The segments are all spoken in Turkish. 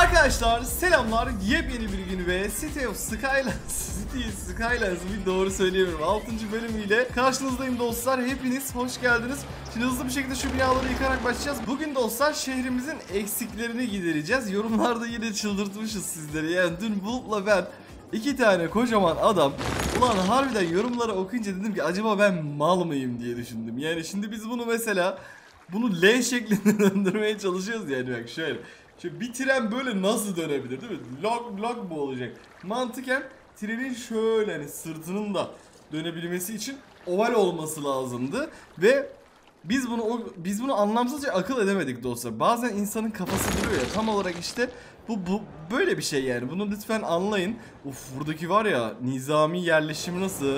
Arkadaşlar selamlar. Yepyeni bir gün ve City of Skylines City Skylines bir doğru söyleyemiyorum. 6. bölümüyle karşınızdayım dostlar. Hepiniz hoş geldiniz. Şimdi hızlı bir şekilde şu binaları yıkarak başlayacağız. Bugün dostlar şehrimizin eksiklerini gidereceğiz. Yorumlarda yine çıldırtmışız sizleri. Yani dün Bulut'la ben iki tane kocaman adam Ulan harbiden yorumları okuyunca dedim ki acaba ben mal mıyım? diye düşündüm. Yani şimdi biz bunu mesela bunu L şeklinde döndürmeye çalışıyoruz. Yani bak şöyle Şimdi bir tren böyle nasıl dönebilir değil mi? Log log bu olacak. Mantıken trenin şöyle hani sırtının da dönebilmesi için oval olması lazımdı ve biz bunu biz bunu anlamsızca akıl edemedik dostlar. Bazen insanın kafası duruyor ya tam olarak işte bu, bu böyle bir şey yani. Bunu lütfen anlayın. Uf buradaki var ya nizami yerleşim nasıl?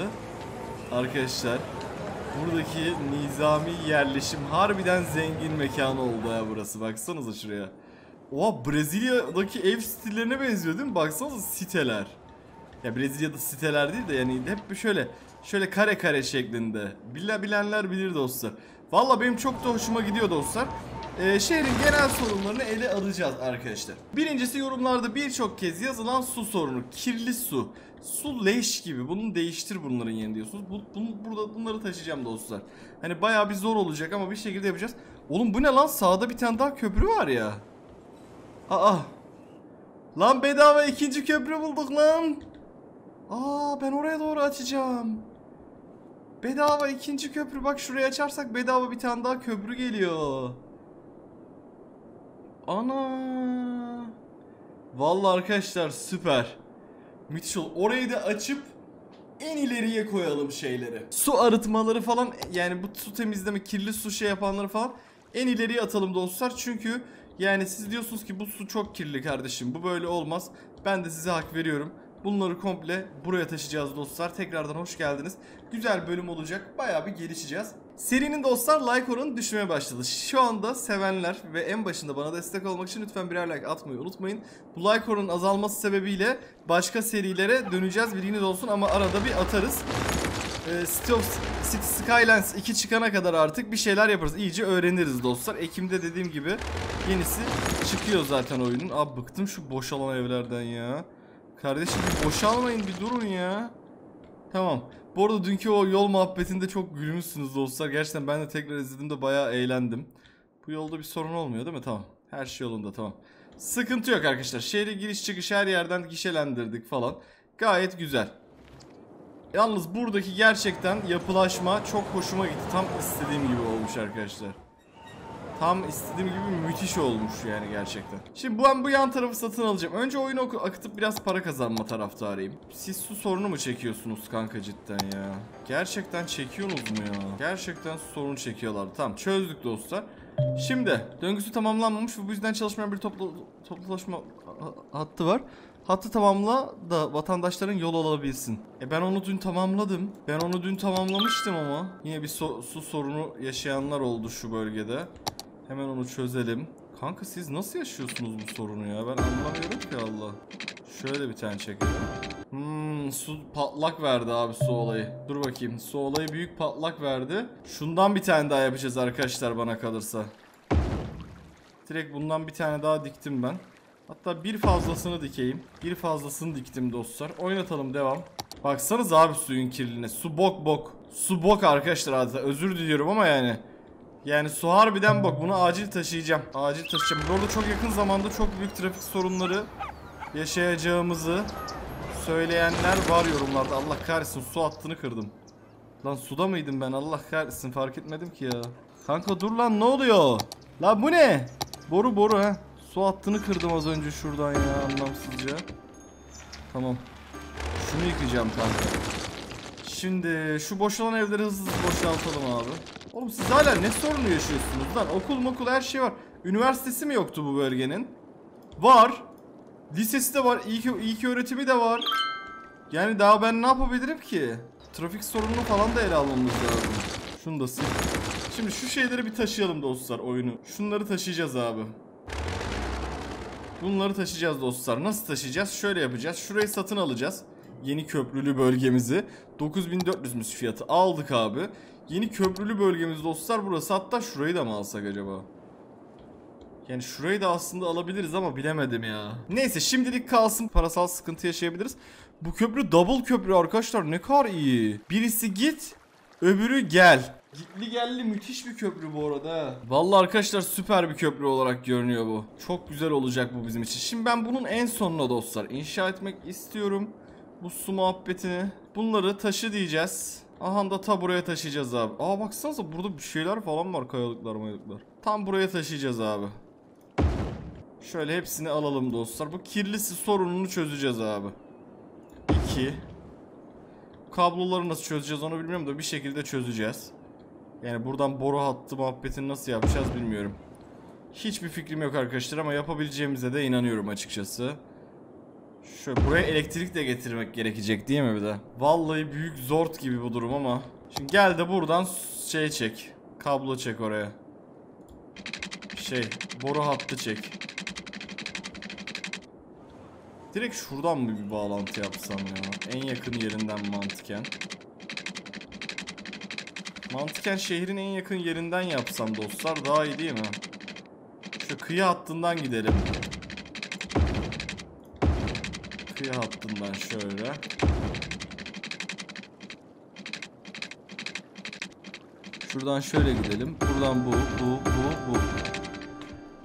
Arkadaşlar buradaki nizami yerleşim harbiden zengin mekanı oldu ya burası. Baksanıza şuraya. Oha Brezilya'daki ev stillerine benziyor değil mi? Baksanıza siteler. Ya Brezilya'da siteler değil de yani hep şöyle şöyle kare kare şeklinde. Bile bilenler bilir dostlar. Valla benim çok da hoşuma gidiyor dostlar. Ee, şehrin genel sorunlarını ele alacağız arkadaşlar. Birincisi yorumlarda birçok kez yazılan su sorunu. Kirli su. Su leş gibi. Bunu değiştir bunların yerini diyorsunuz. Bu, bunu, burada bunları taşıyacağım dostlar. Hani bayağı bir zor olacak ama bir şekilde yapacağız. Oğlum bu ne lan? Sağda bir tane daha köprü var ya. Aa. Lan bedava ikinci köprü bulduk lan. Aa ben oraya doğru açacağım. Bedava ikinci köprü bak şuraya açarsak bedava bir tane daha köprü geliyor. Ana. Vallahi arkadaşlar süper. Müthiş ol. Orayı da açıp en ileriye koyalım şeyleri. Su arıtmaları falan yani bu su temizleme, kirli su şey yapanları falan en ileriye atalım dostlar. Çünkü yani siz diyorsunuz ki bu su çok kirli kardeşim. Bu böyle olmaz. Ben de size hak veriyorum. Bunları komple buraya taşıyacağız dostlar. Tekrardan hoş geldiniz. Güzel bölüm olacak. Bayağı bir gelişeceğiz. Serinin dostlar like oranı düşmeye başladı. Şu anda sevenler ve en başında bana destek olmak için lütfen birer like atmayı unutmayın. Bu like oranın azalması sebebiyle başka serilere döneceğiz bilginiz olsun ama arada bir atarız. Ee, City of City Skylines 2 çıkana kadar artık bir şeyler yaparız. İyice öğreniriz dostlar. Ekim'de dediğim gibi yenisi çıkıyor zaten oyunun. Abi bıktım şu boşalan evlerden ya. Kardeşim bir boşalmayın bir durun ya. Tamam. Bu arada dünkü o yol muhabbetinde çok gülmüşsünüz dostlar. Gerçekten ben de tekrar izlediğimde bayağı eğlendim. Bu yolda bir sorun olmuyor değil mi? Tamam. Her şey yolunda tamam. Sıkıntı yok arkadaşlar. Şehre giriş çıkış her yerden gişelendirdik falan. Gayet güzel. Yalnız buradaki gerçekten yapılaşma çok hoşuma gitti. Tam istediğim gibi olmuş arkadaşlar. Tam istediğim gibi müthiş olmuş yani gerçekten. Şimdi ben bu yan tarafı satın alacağım. Önce oyunu akıtıp biraz para kazanma taraftarıyım. Siz su sorunu mu çekiyorsunuz kanka cidden ya? Gerçekten çekiyorsunuz mu ya? Gerçekten su sorunu çekiyorlar. Tamam çözdük dostlar. Şimdi döngüsü tamamlanmamış ve bu yüzden çalışmayan bir toplu toplulaşma ha- hattı var. Hattı tamamla da vatandaşların yol alabilsin. E ben onu dün tamamladım. Ben onu dün tamamlamıştım ama. Yine bir so- su sorunu yaşayanlar oldu şu bölgede. Hemen onu çözelim. Kanka siz nasıl yaşıyorsunuz bu sorunu ya? Ben anlamıyorum ki Allah. Şöyle bir tane çekelim. Hmm, su patlak verdi abi su olayı. Dur bakayım. Su olayı büyük patlak verdi. Şundan bir tane daha yapacağız arkadaşlar bana kalırsa. Direkt bundan bir tane daha diktim ben. Hatta bir fazlasını dikeyim. Bir fazlasını diktim dostlar. Oynatalım devam. Baksanız abi suyun kirliliğine. Su bok bok. Su bok arkadaşlar adeta. Özür diliyorum ama yani. Yani su harbiden bok. Bunu acil taşıyacağım. Acil taşıyacağım. Bu arada çok yakın zamanda çok büyük trafik sorunları yaşayacağımızı söyleyenler var yorumlarda. Allah kahretsin su hattını kırdım. Lan suda mıydım ben? Allah kahretsin fark etmedim ki ya. Kanka dur lan ne oluyor? Lan bu ne? Boru boru ha. Su hattını kırdım az önce şuradan ya anlamsızca. Tamam. Şunu yıkayacağım kanka. Şimdi şu boşalan evleri hızlı hızlı boşaltalım abi. Oğlum siz hala ne sorunu yaşıyorsunuz lan? Okul mokul her şey var. Üniversitesi mi yoktu bu bölgenin? Var. Lisesi de var. İlk, ilk öğretimi de var. Yani daha ben ne yapabilirim ki? Trafik sorununu falan da ele almamız lazım. Şunu da sil. Şimdi şu şeyleri bir taşıyalım dostlar oyunu. Şunları taşıyacağız abi. Bunları taşıyacağız dostlar. Nasıl taşıyacağız? Şöyle yapacağız. Şurayı satın alacağız. Yeni köprülü bölgemizi. 9400'müş fiyatı. Aldık abi. Yeni köprülü bölgemiz dostlar burası. Hatta şurayı da mı alsak acaba? Yani şurayı da aslında alabiliriz ama bilemedim ya. Neyse şimdilik kalsın parasal sıkıntı yaşayabiliriz. Bu köprü double köprü arkadaşlar ne kadar iyi. Birisi git öbürü gel. Gitli gelli müthiş bir köprü bu arada. Vallahi arkadaşlar süper bir köprü olarak görünüyor bu. Çok güzel olacak bu bizim için. Şimdi ben bunun en sonuna dostlar inşa etmek istiyorum. Bu su muhabbetini. Bunları taşı diyeceğiz. Aha da ta buraya taşıyacağız abi. Aa baksanıza burada bir şeyler falan var kayalıklar mayalıklar. Tam buraya taşıyacağız abi. Şöyle hepsini alalım dostlar. Bu kirlisi sorununu çözeceğiz abi. 2 Kabloları nasıl çözeceğiz onu bilmiyorum da bir şekilde çözeceğiz. Yani buradan boru hattı muhabbetini nasıl yapacağız bilmiyorum. Hiçbir fikrim yok arkadaşlar ama yapabileceğimize de inanıyorum açıkçası. Şöyle buraya elektrik de getirmek gerekecek değil mi bir de? Vallahi büyük zort gibi bu durum ama. Şimdi gel de buradan şey çek. Kablo çek oraya. Şey boru hattı çek. Direkt şuradan mı bir bağlantı yapsam ya? En yakın yerinden mantıken. Mantıken şehrin en yakın yerinden yapsam dostlar daha iyi değil mi? Şu kıyı hattından gidelim. Kıyı hattından şöyle. Şuradan şöyle gidelim. Buradan bu, bu, bu, bu.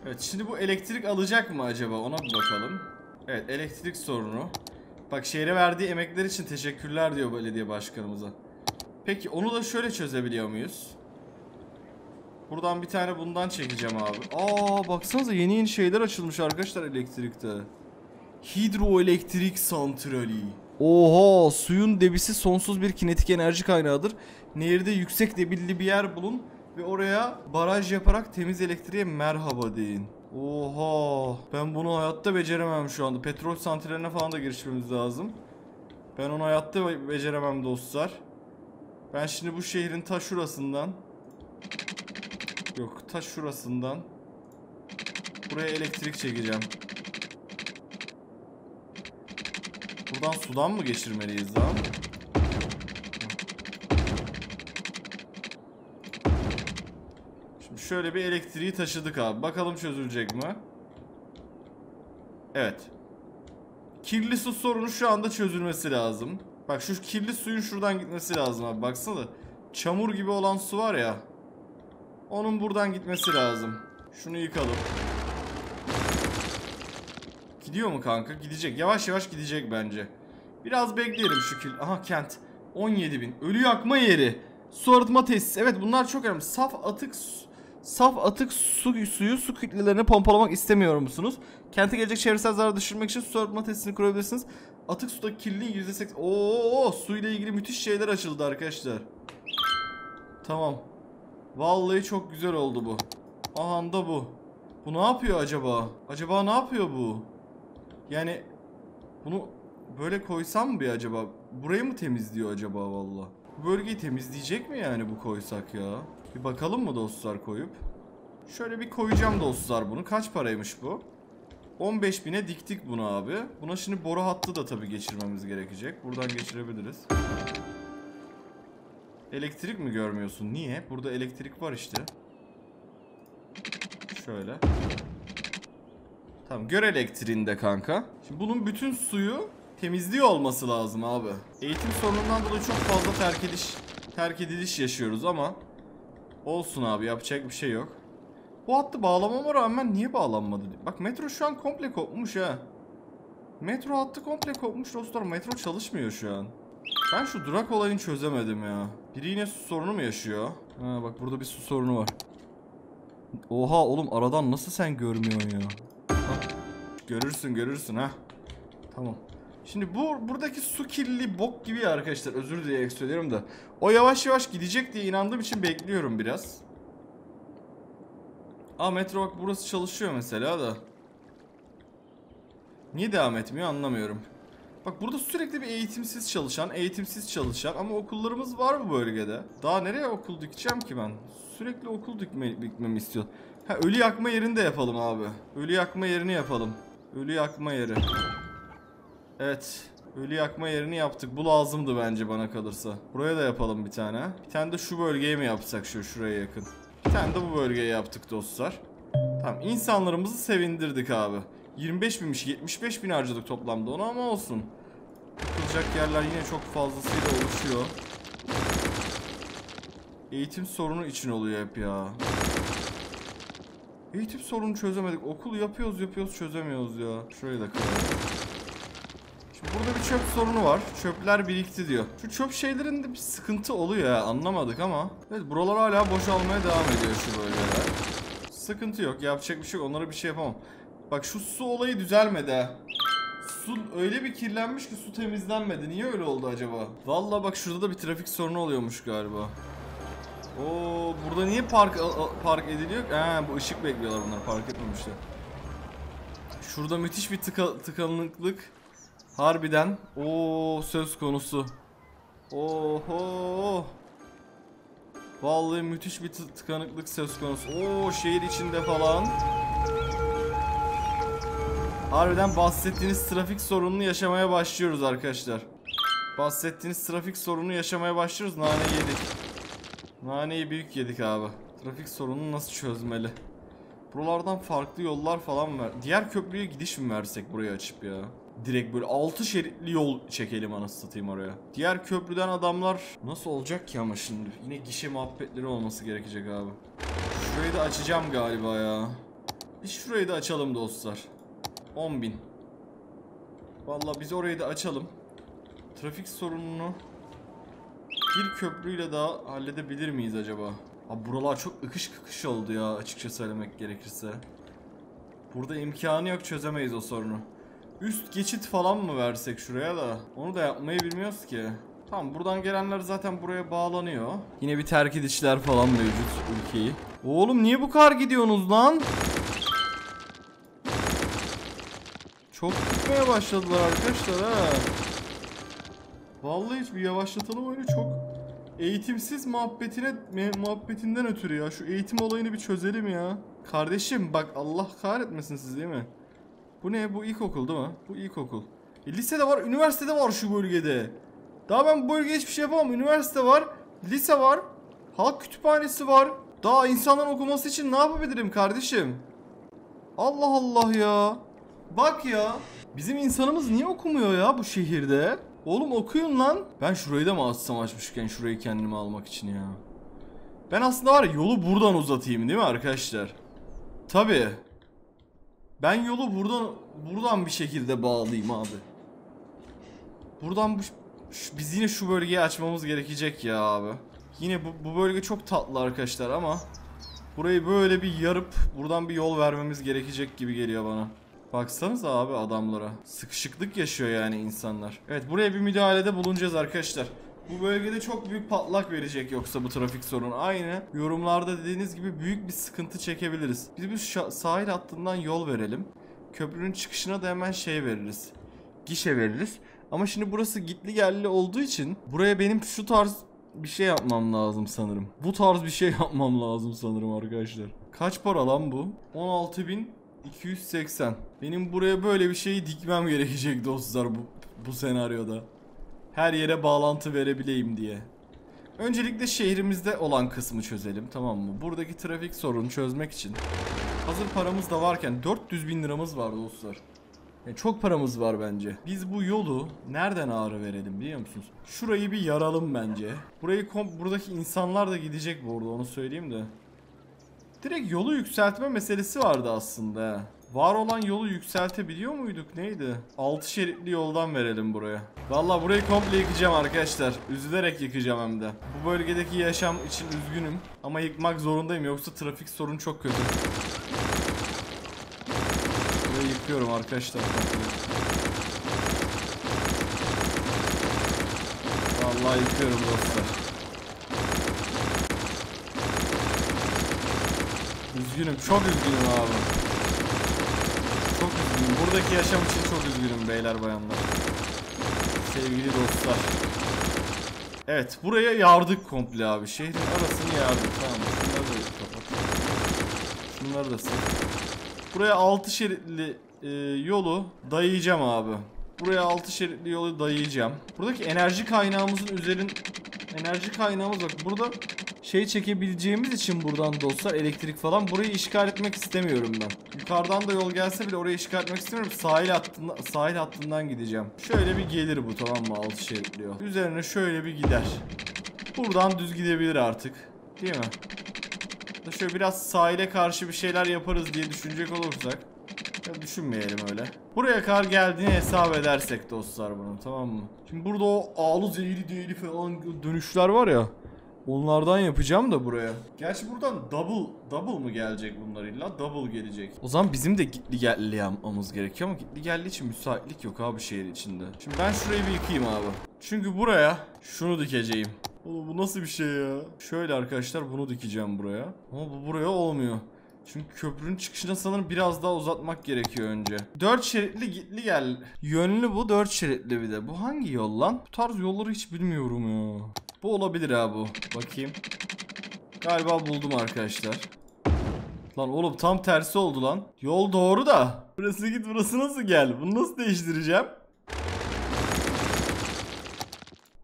Evet şimdi bu elektrik alacak mı acaba ona bir bakalım. Evet elektrik sorunu. Bak şehre verdiği emekler için teşekkürler diyor belediye başkanımıza. Peki onu da şöyle çözebiliyor muyuz? Buradan bir tane bundan çekeceğim abi. Aa baksanıza yeni yeni şeyler açılmış arkadaşlar elektrikte. Hidroelektrik santrali. Oha suyun debisi sonsuz bir kinetik enerji kaynağıdır. Nehirde yüksek debilli bir yer bulun ve oraya baraj yaparak temiz elektriğe merhaba deyin. Oha ben bunu hayatta beceremem şu anda. Petrol santraline falan da girişmemiz lazım. Ben onu hayatta be- beceremem dostlar. Ben şimdi bu şehrin ta şurasından Yok ta şurasından Buraya elektrik çekeceğim. Buradan sudan mı geçirmeliyiz daha? Şimdi şöyle bir elektriği taşıdık abi. Bakalım çözülecek mi? Evet. Kirli su sorunu şu anda çözülmesi lazım. Bak şu kirli suyun şuradan gitmesi lazım abi. Baksana. Çamur gibi olan su var ya. Onun buradan gitmesi lazım. Şunu yıkalım. Gidiyor mu kanka? Gidecek. Yavaş yavaş gidecek bence. Biraz bekleyelim şu kil. Aha kent. 17 bin. Ölü yakma yeri. Su arıtma tesisi. Evet bunlar çok önemli. Saf atık Saf atık su suyu su kütlelerini pompalamak istemiyor musunuz? Kente gelecek çevresel zarar düşürmek için su arıtma tesisini kurabilirsiniz. Atık sudaki kirliliğin %80... Oo, suyla ilgili müthiş şeyler açıldı arkadaşlar. Tamam. Vallahi çok güzel oldu bu. Aha da bu. Bu ne yapıyor acaba? Acaba ne yapıyor bu? Yani bunu böyle koysam mı bir acaba? Burayı mı temizliyor acaba valla? Bu bölgeyi temizleyecek mi yani bu koysak ya? Bir bakalım mı dostlar koyup? Şöyle bir koyacağım dostlar bunu. Kaç paraymış bu? 15 bine diktik bunu abi. Buna şimdi boru hattı da tabii geçirmemiz gerekecek. Buradan geçirebiliriz. Elektrik mi görmüyorsun? Niye? Burada elektrik var işte. Şöyle. Tamam gör elektriğinde kanka. Şimdi bunun bütün suyu temizliyor olması lazım abi. Eğitim sorunundan dolayı çok fazla terk ediş, terk ediliş yaşıyoruz ama olsun abi yapacak bir şey yok. Bu hattı bağlamama rağmen niye bağlanmadı? Bak metro şu an komple kopmuş ha. Metro hattı komple kopmuş dostlar. Metro çalışmıyor şu an. Ben şu durak olayını çözemedim ya. Biri yine su sorunu mu yaşıyor? Ha bak burada bir su sorunu var. Oha oğlum aradan nasıl sen görmüyorsun ya? Hah. Görürsün görürsün ha. Tamam. Şimdi bu buradaki su kirliliği bok gibi ya arkadaşlar. Özür dileyerek söylüyorum da. O yavaş yavaş gidecek diye inandığım için bekliyorum biraz. Aa metro bak burası çalışıyor mesela da. Niye devam etmiyor anlamıyorum. Bak burada sürekli bir eğitimsiz çalışan, eğitimsiz çalışan ama okullarımız var bu bölgede. Daha nereye okul dikeceğim ki ben? Sürekli okul dikme, dikmemi istiyor. Ha ölü yakma yerini de yapalım abi. Ölü yakma yerini yapalım. Ölü yakma yeri. Evet. Ölü yakma yerini yaptık. Bu lazımdı bence bana kalırsa. Buraya da yapalım bir tane. Bir tane de şu bölgeye mi yapsak şu şuraya yakın. Tane de bu bölgeye yaptık dostlar. Tamam insanlarımızı sevindirdik abi. 25 binmiş 75 bin harcadık toplamda ona ama olsun. Yapılacak yerler yine çok fazlasıyla oluşuyor. Eğitim sorunu için oluyor hep ya. Eğitim sorunu çözemedik. Okul yapıyoruz yapıyoruz çözemiyoruz ya. Şurayı da kıralım. Şimdi burada bir çöp sorunu var. Çöpler birikti diyor. Şu çöp şeylerinde bir sıkıntı oluyor ya anlamadık ama. Evet buralar hala boşalmaya devam ediyor şu bölgeler. Sıkıntı yok yapacak bir şey yok onlara bir şey yapamam. Bak şu su olayı düzelmedi. Su öyle bir kirlenmiş ki su temizlenmedi. Niye öyle oldu acaba? Vallahi bak şurada da bir trafik sorunu oluyormuş galiba. Oo burada niye park park ediliyor? Ha bu ışık bekliyorlar bunlar park etmemişler. Şurada müthiş bir tıka, tıkanıklık harbiden o söz konusu. Oho. Vallahi müthiş bir tı- tıkanıklık söz konusu. Oo şehir içinde falan. Harbiden bahsettiğiniz trafik sorununu yaşamaya başlıyoruz arkadaşlar. Bahsettiğiniz trafik sorununu yaşamaya başlıyoruz. Nane yedik. Naneyi büyük yedik abi. Trafik sorununu nasıl çözmeli? Buralardan farklı yollar falan ver. Diğer köprüye gidiş mi versek burayı açıp ya? Direkt böyle 6 şeritli yol çekelim anasını satayım oraya. Diğer köprüden adamlar nasıl olacak ki ama şimdi? Yine gişe muhabbetleri olması gerekecek abi. Şurayı da açacağım galiba ya. Biz şurayı da açalım dostlar. 10.000. Vallahi biz orayı da açalım. Trafik sorununu bir köprüyle daha halledebilir miyiz acaba? Abi buralar çok ıkış kıkış oldu ya açıkça söylemek gerekirse. Burada imkanı yok çözemeyiz o sorunu. Üst geçit falan mı versek şuraya da? Onu da yapmayı bilmiyoruz ki. Tamam buradan gelenler zaten buraya bağlanıyor. Yine bir terk edişler falan mevcut ülkeyi. Oğlum niye bu kadar gidiyorsunuz lan? Çok gitmeye başladılar arkadaşlar ha. Vallahi hiç bir yavaşlatalım öyle çok eğitimsiz muhabbetine muhabbetinden ötürü ya. Şu eğitim olayını bir çözelim ya. Kardeşim bak Allah kahretmesin siz değil mi? Bu ne? Bu ilkokul değil mi? Bu ilkokul. E, lisede var, üniversitede var şu bölgede. Daha ben bu bölgede hiçbir şey yapamam. Üniversite var, lise var, halk kütüphanesi var. Daha insanların okuması için ne yapabilirim kardeşim? Allah Allah ya. Bak ya. Bizim insanımız niye okumuyor ya bu şehirde? Oğlum okuyun lan. Ben şurayı da mı açsam açmışken şurayı kendime almak için ya. Ben aslında var ya yolu buradan uzatayım değil mi arkadaşlar? Tabi. Ben yolu buradan buradan bir şekilde bağlayayım abi. Buradan bu, şu- biz yine şu bölgeyi açmamız gerekecek ya abi. Yine bu, bu bölge çok tatlı arkadaşlar ama burayı böyle bir yarıp buradan bir yol vermemiz gerekecek gibi geliyor bana. Baksanıza abi adamlara. Sıkışıklık yaşıyor yani insanlar. Evet buraya bir müdahalede bulunacağız arkadaşlar. Bu bölgede çok büyük patlak verecek yoksa bu trafik sorunu. Aynı yorumlarda dediğiniz gibi büyük bir sıkıntı çekebiliriz. Biz bu sahil hattından yol verelim. Köprünün çıkışına da hemen şey veririz. Gişe veririz. Ama şimdi burası gitli gelli olduğu için buraya benim şu tarz bir şey yapmam lazım sanırım. Bu tarz bir şey yapmam lazım sanırım arkadaşlar. Kaç para lan bu? 16.280. Benim buraya böyle bir şeyi dikmem gerekecek dostlar bu, bu senaryoda. Her yere bağlantı verebileyim diye. Öncelikle şehrimizde olan kısmı çözelim tamam mı? Buradaki trafik sorunu çözmek için hazır paramız da varken 400 bin liramız var dostlar. Yani çok paramız var bence. Biz bu yolu nereden ağrı verelim biliyor musunuz? Şurayı bir yaralım bence. Burayı buradaki insanlar da gidecek bu arada onu söyleyeyim de. Direkt yolu yükseltme meselesi vardı aslında. Var olan yolu yükseltebiliyor muyduk neydi? 6 şeritli yoldan verelim buraya. Vallahi burayı komple yıkacağım arkadaşlar. Üzülerek yıkacağım hem de. Bu bölgedeki yaşam için üzgünüm. Ama yıkmak zorundayım yoksa trafik sorun çok kötü. Burayı yıkıyorum arkadaşlar. Vallahi yıkıyorum dostlar. Üzgünüm, çok üzgünüm abi. Buradaki yaşam için çok üzgünüm beyler bayanlar. Sevgili dostlar. Evet, buraya yardık komple abi. Şehrin arasını yardık. Tamam, şunları da kapat. Şunları da sil. Buraya 6 şeritli e, yolu dayayacağım abi. Buraya 6 şeritli yolu dayayacağım. Buradaki enerji kaynağımızın üzerin enerji kaynağımız bak burada şey çekebileceğimiz için buradan dostlar elektrik falan burayı işgal etmek istemiyorum ben. Yukarıdan da yol gelse bile orayı işgal etmek istemiyorum. Sahil hattından, sahil hattından gideceğim. Şöyle bir gelir bu tamam mı altı şeritli. Üzerine şöyle bir gider. Buradan düz gidebilir artık. Değil mi? Da şöyle biraz sahile karşı bir şeyler yaparız diye düşünecek olursak. Ya düşünmeyelim öyle. Buraya kadar geldiğini hesap edersek dostlar bunu tamam mı? Şimdi burada o ağlı zehri değil falan dönüşler var ya. Onlardan yapacağım da buraya. Gerçi buradan double double mı gelecek bunlar illa? Double gelecek. O zaman bizim de gitli gelli yapmamız gerekiyor ama gitli gelli için müsaitlik yok abi şehir içinde. Şimdi ben şurayı bir yıkayayım abi. Çünkü buraya şunu dikeceğim. Oğlum bu nasıl bir şey ya? Şöyle arkadaşlar bunu dikeceğim buraya. Ama bu buraya olmuyor. Çünkü köprünün çıkışına sanırım biraz daha uzatmak gerekiyor önce. 4 şeritli gitli gel. Yönlü bu 4 şeritli bir de. Bu hangi yol lan? Bu tarz yolları hiç bilmiyorum ya. Bu olabilir ha bu. Bakayım. Galiba buldum arkadaşlar. Lan oğlum tam tersi oldu lan. Yol doğru da. Burası git burası nasıl gel? Bunu nasıl değiştireceğim?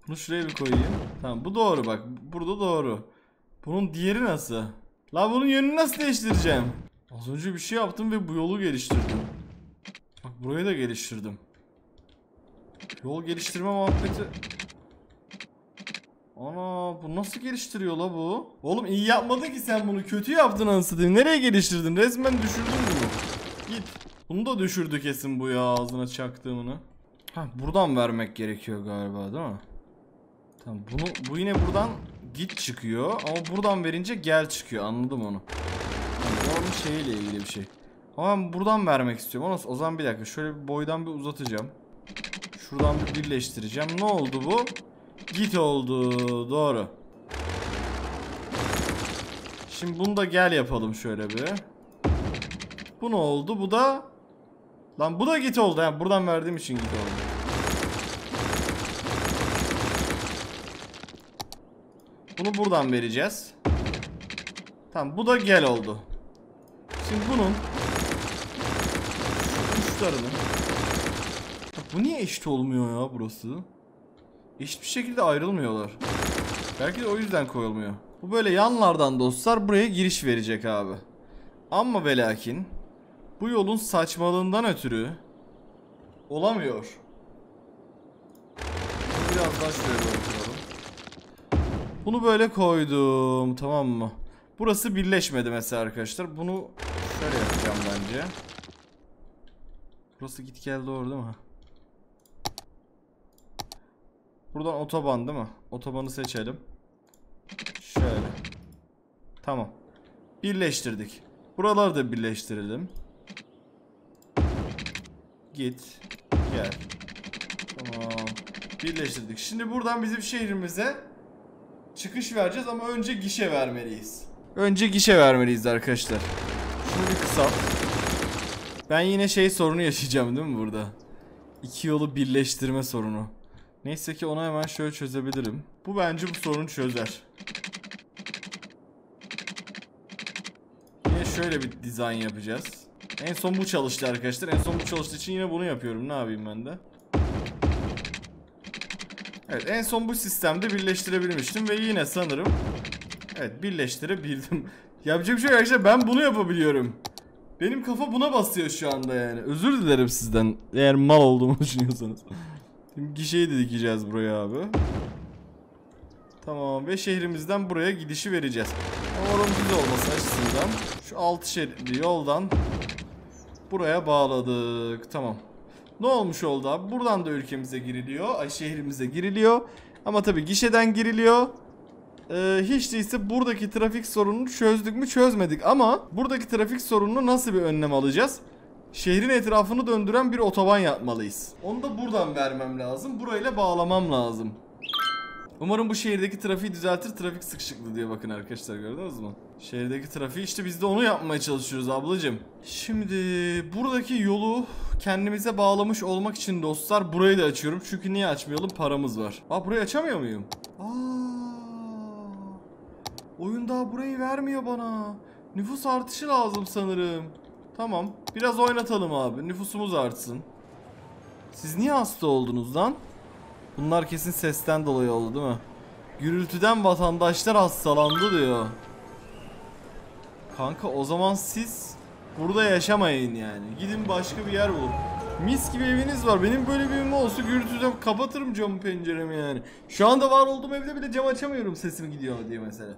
Bunu şuraya bir koyayım. Tamam bu doğru bak. Burada doğru. Bunun diğeri nasıl? La bunun yönünü nasıl değiştireceğim? Az önce bir şey yaptım ve bu yolu geliştirdim. Bak burayı da geliştirdim. Yol geliştirme muhabbeti. Ana bu nasıl geliştiriyor la bu? Oğlum iyi yapmadın ki sen bunu kötü yaptın anasını Nereye geliştirdin? Resmen düşürdün bunu. Git. Bunu da düşürdü kesin bu ya ağzına çaktığımını. Ha buradan vermek gerekiyor galiba değil mi? Tamam bunu bu yine buradan git çıkıyor ama buradan verince gel çıkıyor anladım onu. Onun şeyiyle ilgili bir şey. Ama ben buradan vermek istiyorum. Onu, o zaman bir dakika şöyle bir boydan bir uzatacağım. Şuradan bir birleştireceğim. Ne oldu bu? Git oldu. Doğru. Şimdi bunu da gel yapalım şöyle bir. Bu ne oldu? Bu da Lan bu da git oldu. Yani buradan verdiğim için git oldu. Bunu buradan vereceğiz. Tamam bu da gel oldu. Şimdi bunun uçlarını Bu niye eşit olmuyor ya burası? Eşit bir şekilde ayrılmıyorlar. Belki de o yüzden koyulmuyor. Bu böyle yanlardan dostlar buraya giriş verecek abi. Ama ve lakin bu yolun saçmalığından ötürü olamıyor. Biraz daha şuraya doğru. Bunu böyle koydum tamam mı? Burası birleşmedi mesela arkadaşlar. Bunu şöyle yapacağım bence. Burası git gel doğru değil mi? Buradan otoban değil mi? Otobanı seçelim. Şöyle. Tamam. Birleştirdik. Buraları da birleştirelim. Git. Gel. Tamam. Birleştirdik. Şimdi buradan bizim şehrimize çıkış vereceğiz ama önce gişe vermeliyiz. Önce gişe vermeliyiz arkadaşlar. Şunu bir kısalt. Ben yine şey sorunu yaşayacağım değil mi burada? İki yolu birleştirme sorunu. Neyse ki onu hemen şöyle çözebilirim. Bu bence bu sorunu çözer. Yine şöyle bir dizayn yapacağız. En son bu çalıştı arkadaşlar. En son bu çalıştığı için yine bunu yapıyorum. Ne yapayım ben de? Evet en son bu sistemde birleştirebilmiştim ve yine sanırım Evet birleştirebildim. Yapacak bir şey yok arkadaşlar ben bunu yapabiliyorum. Benim kafa buna basıyor şu anda yani. Özür dilerim sizden eğer mal olduğumu düşünüyorsanız. Gişeyi de dikeceğiz buraya abi. Tamam ve şehrimizden buraya gidişi vereceğiz. Oranın düz olması açısından şu altı şeritli yoldan buraya bağladık. Tamam. Ne olmuş oldu abi? Buradan da ülkemize giriliyor. Ay şehrimize giriliyor. Ama tabii gişeden giriliyor. Ee, hiç değilse buradaki trafik sorununu çözdük mü çözmedik ama buradaki trafik sorununu nasıl bir önlem alacağız? Şehrin etrafını döndüren bir otoban yapmalıyız. Onu da buradan vermem lazım. Burayla bağlamam lazım. Umarım bu şehirdeki trafiği düzeltir. Trafik sıkışıklığı diye bakın arkadaşlar gördünüz mü? Şehirdeki trafiği işte biz de onu yapmaya çalışıyoruz ablacım. Şimdi buradaki yolu kendimize bağlamış olmak için dostlar burayı da açıyorum. Çünkü niye açmayalım? Paramız var. Aa burayı açamıyor muyum? Aa. Oyun daha burayı vermiyor bana. Nüfus artışı lazım sanırım. Tamam. Biraz oynatalım abi. Nüfusumuz artsın. Siz niye hasta oldunuz lan? Bunlar kesin sesten dolayı oldu değil mi? Gürültüden vatandaşlar hastalandı diyor. Kanka o zaman siz burada yaşamayın yani. Gidin başka bir yer bulun. Mis gibi eviniz var. Benim böyle bir evim olsa gürültüden kapatırım camı penceremi yani. Şu anda var olduğum evde bile cam açamıyorum sesim gidiyor diye mesela.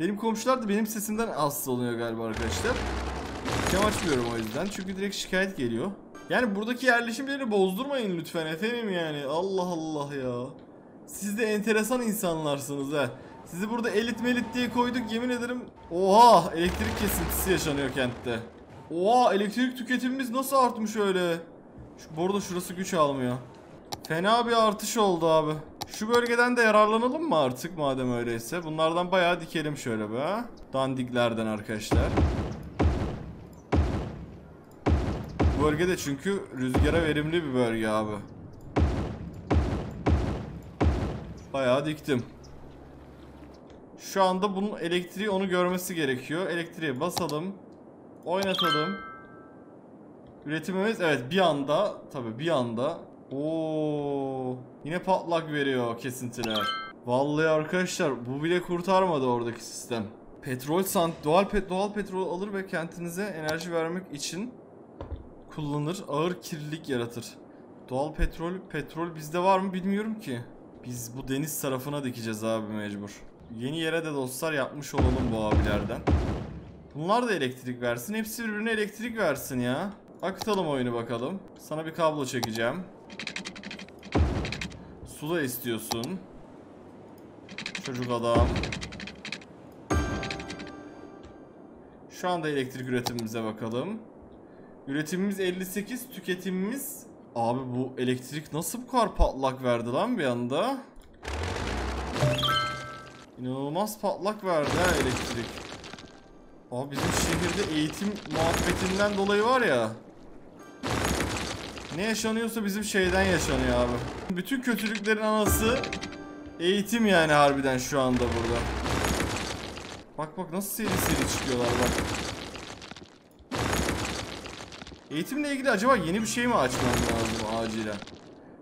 Benim komşular da benim sesimden hasta oluyor galiba arkadaşlar. Cam açmıyorum o yüzden çünkü direkt şikayet geliyor. Yani buradaki yerleşimleri bozdurmayın lütfen efendim yani. Allah Allah ya. Siz de enteresan insanlarsınız ha. Sizi burada elit melit diye koyduk yemin ederim. Oha elektrik kesintisi yaşanıyor kentte. Oha elektrik tüketimimiz nasıl artmış öyle. Şu, bu arada şurası güç almıyor. Fena bir artış oldu abi. Şu bölgeden de yararlanalım mı artık madem öyleyse? Bunlardan bayağı dikelim şöyle be. Dandiklerden arkadaşlar. Bu bölge de çünkü rüzgara verimli bir bölge abi. Bayağı diktim. Şu anda bunun elektriği onu görmesi gerekiyor. Elektriğe basalım. Oynatalım. Üretimimiz evet bir anda tabi bir anda. Oo yine patlak veriyor kesintiler. Vallahi arkadaşlar bu bile kurtarmadı oradaki sistem. Petrol sant doğal pet doğal petrol alır ve kentinize enerji vermek için kullanır. Ağır kirlilik yaratır. Doğal petrol petrol bizde var mı bilmiyorum ki. Biz bu deniz tarafına dikeceğiz abi mecbur. Yeni yere de dostlar yapmış olalım bu abilerden. Bunlar da elektrik versin. Hepsi birbirine elektrik versin ya. Akıtalım oyunu bakalım. Sana bir kablo çekeceğim. Su da istiyorsun. Çocuk adam. Şu anda elektrik üretimimize bakalım. Üretimimiz 58, tüketimimiz... Abi bu elektrik nasıl bu kadar patlak verdi lan bir anda? İnanılmaz patlak verdi ha elektrik. Abi bizim şehirde eğitim muhabbetinden dolayı var ya. Ne yaşanıyorsa bizim şeyden yaşanıyor abi. Bütün kötülüklerin anası eğitim yani harbiden şu anda burada. Bak bak nasıl seri seri çıkıyorlar bak. Eğitimle ilgili acaba yeni bir şey mi açmam lazım acilen?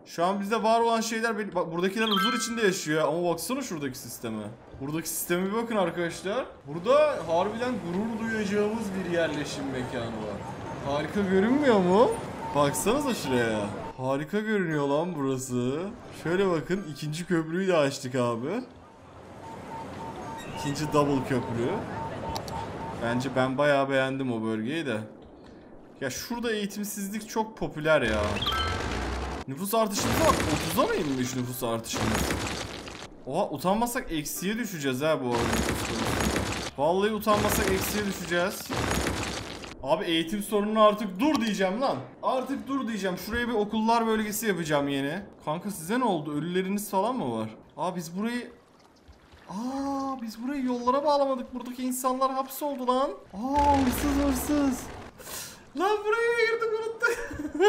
Şu an bizde var olan şeyler bak buradakiler huzur içinde yaşıyor ama baksana şuradaki sisteme. Buradaki sisteme bir bakın arkadaşlar. Burada harbiden gurur duyacağımız bir yerleşim mekanı var. Harika görünmüyor mu? Baksanıza şuraya. Harika görünüyor lan burası. Şöyle bakın ikinci köprüyü de açtık abi. İkinci double köprü. Bence ben bayağı beğendim o bölgeyi de. Ya şurada eğitimsizlik çok popüler ya. Nüfus artışımız bak 30'a mı inmiş nüfus artışımız? Oha utanmasak eksiye düşeceğiz ha bu arada. Vallahi utanmasak eksiye düşeceğiz. Abi eğitim sorununu artık dur diyeceğim lan. Artık dur diyeceğim. Şuraya bir okullar bölgesi yapacağım yeni. Kanka size ne oldu? Ölüleriniz falan mı var? Aa biz burayı... Aa biz burayı yollara bağlamadık. Buradaki insanlar hapsoldu lan. Aa hırsız hırsız. Lan buraya girdik unuttuk.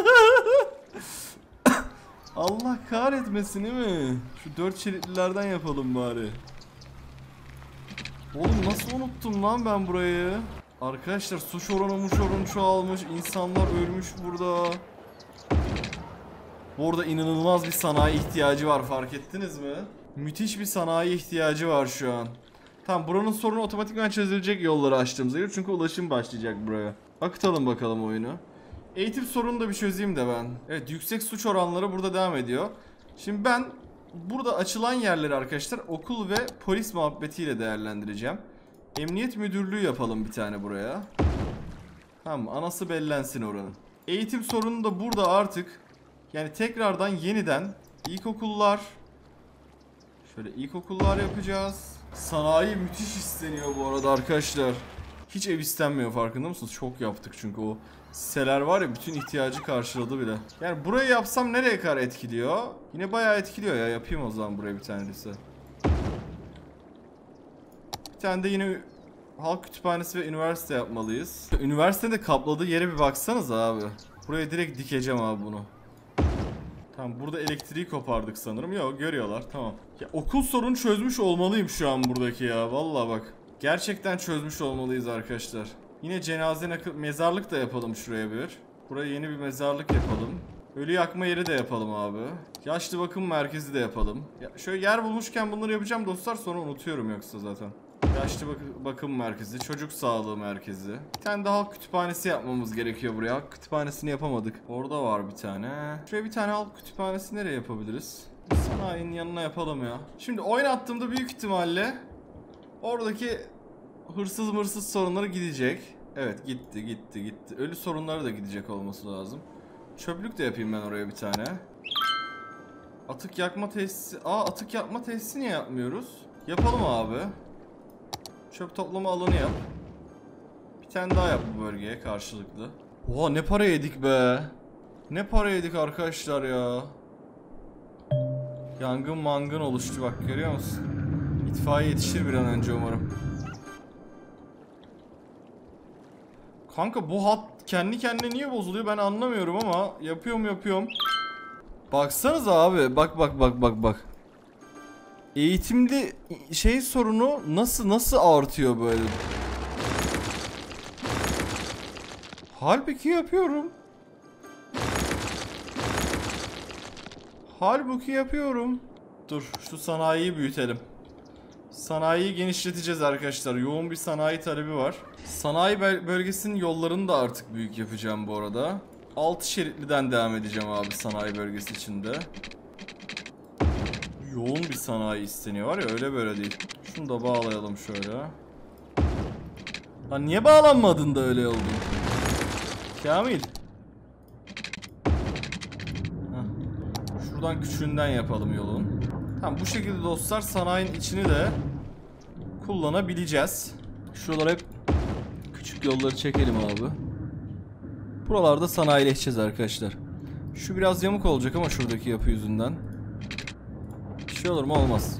Allah kahretmesin değil mi? Şu dört şeritlilerden yapalım bari. Oğlum nasıl unuttum lan ben burayı? Arkadaşlar suç oranı muş çoğalmış. insanlar ölmüş burada. Bu arada inanılmaz bir sanayi ihtiyacı var fark ettiniz mi? Müthiş bir sanayi ihtiyacı var şu an. Tamam buranın sorunu otomatikman çözülecek yolları açtığımıza göre çünkü ulaşım başlayacak buraya. Akıtalım bakalım oyunu. Eğitim sorununu da bir çözeyim de ben. Evet yüksek suç oranları burada devam ediyor. Şimdi ben burada açılan yerleri arkadaşlar okul ve polis muhabbetiyle değerlendireceğim. Emniyet müdürlüğü yapalım bir tane buraya. Tamam anası bellensin oranın. Eğitim sorunu da burada artık yani tekrardan yeniden ilkokullar şöyle ilkokullar yapacağız. Sanayi müthiş isteniyor bu arada arkadaşlar. Hiç ev istenmiyor farkında mısınız? Çok yaptık çünkü o siteler var ya bütün ihtiyacı karşıladı bile. Yani burayı yapsam nereye kadar etkiliyor? Yine bayağı etkiliyor ya. Yapayım o zaman buraya bir tane lise. Bir tane de yine halk kütüphanesi ve üniversite yapmalıyız. Üniversitede kapladığı yere bir baksanız abi. Buraya direkt dikeceğim abi bunu. Tamam burada elektriği kopardık sanırım. Yok görüyorlar tamam. Ya okul sorunu çözmüş olmalıyım şu an buradaki ya. Vallahi bak. Gerçekten çözmüş olmalıyız arkadaşlar. Yine cenaze nakı mezarlık da yapalım şuraya bir. Buraya yeni bir mezarlık yapalım. Ölü yakma yeri de yapalım abi. Yaşlı bakım merkezi de yapalım. Ya şöyle yer bulmuşken bunları yapacağım dostlar sonra unutuyorum yoksa zaten. Yaşlı bak- bakım merkezi, çocuk sağlığı merkezi. Bir tane daha halk kütüphanesi yapmamız gerekiyor buraya. Halk kütüphanesini yapamadık. Orada var bir tane. Şuraya bir tane halk kütüphanesi nereye yapabiliriz? Sanayinin yanına yapalım ya. Şimdi oynattığımda büyük ihtimalle oradaki hırsız mırsız sorunları gidecek. Evet gitti gitti gitti. Ölü sorunları da gidecek olması lazım. Çöplük de yapayım ben oraya bir tane. Atık yakma tesisi... Aa atık yakma tesisi niye yapmıyoruz? Yapalım abi. Çöp toplama alanı yap. Bir tane daha yap bu bölgeye karşılıklı. Oha ne para yedik be. Ne para yedik arkadaşlar ya. Yangın mangın oluştu bak görüyor musun? İtfaiye yetişir bir an önce umarım. Kanka bu hat kendi kendine niye bozuluyor ben anlamıyorum ama yapıyorum yapıyorum. Baksanıza abi bak bak bak bak bak. Eğitimli şey sorunu nasıl nasıl artıyor böyle? Halbuki yapıyorum. Halbuki yapıyorum. Dur şu sanayiyi büyütelim. Sanayiyi genişleteceğiz arkadaşlar. Yoğun bir sanayi talebi var. Sanayi böl- bölgesinin yollarını da artık büyük yapacağım bu arada. 6 şeritliden devam edeceğim abi sanayi bölgesi içinde. Yoğun bir sanayi isteniyor var ya öyle böyle değil. Şunu da bağlayalım şöyle. Lan niye bağlanmadın da öyle oldun? Kamil. Heh. Şuradan küçüğünden yapalım yolun. Tamam bu şekilde dostlar sanayinin içini de kullanabileceğiz. Şuralara hep küçük yolları çekelim abi. Buralarda sanayileşeceğiz arkadaşlar. Şu biraz yamuk olacak ama şuradaki yapı yüzünden. Bir şey olur mu olmaz.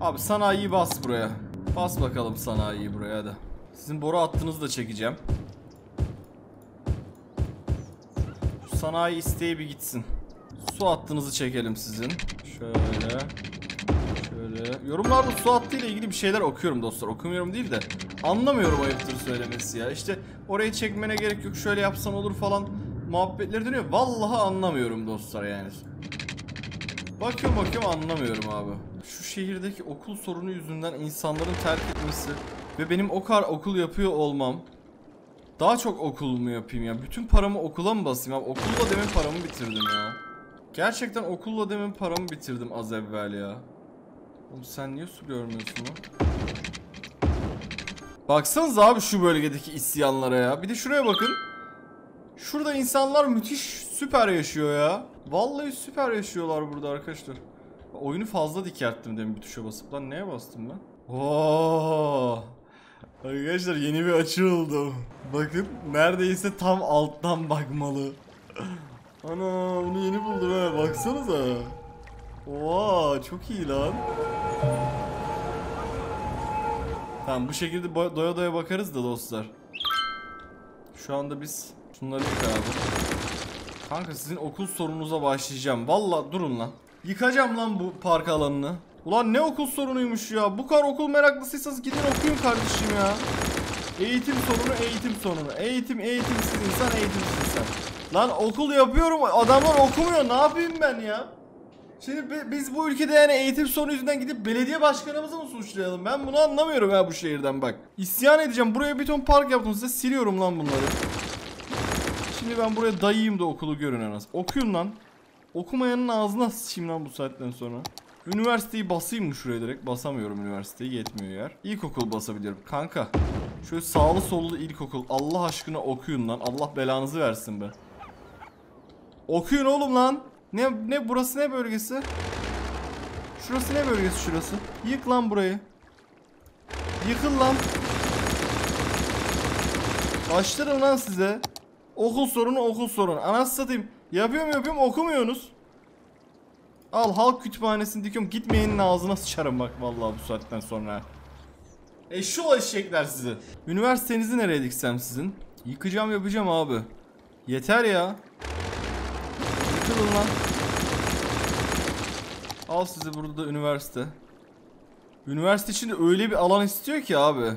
Abi sanayiyi bas buraya. Bas bakalım sanayiyi buraya da. Sizin boru hattınızı da çekeceğim. Şu sanayi isteği bir gitsin. Su hattınızı çekelim sizin. Şöyle. Şöyle. Yorumlarda su hattı ile ilgili bir şeyler okuyorum dostlar. Okumuyorum değil de anlamıyorum ayıptır söylemesi ya. İşte orayı çekmene gerek yok. Şöyle yapsan olur falan muhabbetleri dönüyor. Vallahi anlamıyorum dostlar yani. Bakıyorum bakıyorum anlamıyorum abi. Şu şehirdeki okul sorunu yüzünden insanların terk etmesi ve benim o kadar okul yapıyor olmam. Daha çok okul mu yapayım ya? Bütün paramı okula mı basayım abi? Okulla demin paramı bitirdim ya. Gerçekten okulla demin paramı bitirdim az evvel ya. Oğlum sen niye su görmüyorsun lan? Baksanıza abi şu bölgedeki isyanlara ya. Bir de şuraya bakın. Şurada insanlar müthiş süper yaşıyor ya. Vallahi süper yaşıyorlar burada arkadaşlar. Oyunu fazla dikerttim demin bir tuşa basıp. Lan neye bastım lan? Oo. Arkadaşlar yeni bir açı oldu. Bakın neredeyse tam alttan bakmalı. Ana bunu yeni buldum ha baksanıza. Oha çok iyi lan. Tamam bu şekilde doya doya bakarız da dostlar. Şu anda biz şunları yıkayalım. Kanka sizin okul sorununuza başlayacağım. Valla durun lan. Yıkacağım lan bu park alanını. Ulan ne okul sorunuymuş ya. Bu kadar okul meraklısıysanız gidin okuyun kardeşim ya. Eğitim sorunu, eğitim sorunu. Eğitim, eğitimsiz insan, eğitimsiz insan. Lan okul yapıyorum, adamlar okumuyor. Ne yapayım ben ya? Şimdi bi- biz bu ülkede yani eğitim sorunu yüzünden gidip belediye başkanımızı mı suçlayalım? Ben bunu anlamıyorum ya bu şehirden bak. İsyan edeceğim. Buraya bir ton park yaptım size. Siliyorum lan bunları. Şimdi ben buraya dayayım da okulu görün en az. Okuyun lan. Okumayanın ağzına sıçayım lan bu saatten sonra. Üniversiteyi basayım mı şuraya direkt? Basamıyorum üniversiteyi yetmiyor yer. İlkokul basabiliyorum. Kanka. Şöyle sağlı sollu ilkokul. Allah aşkına okuyun lan. Allah belanızı versin be. Okuyun oğlum lan. Ne ne burası ne bölgesi? Şurası ne bölgesi şurası? Yık lan burayı. Yıkıl lan. Başlarım lan size. Okul sorunu okul sorunu. Anasını satayım. Yapıyorum yapıyorum okumuyorsunuz. Al halk kütüphanesini dikiyorum. Gitmeyenin ağzına sıçarım bak vallahi bu saatten sonra. Eşşoğlu eşekler sizi. Üniversitenizi nereye diksem sizin? Yıkacağım yapacağım abi. Yeter ya. Yıkılın lan. Al size burada da üniversite. Üniversite için de öyle bir alan istiyor ki abi.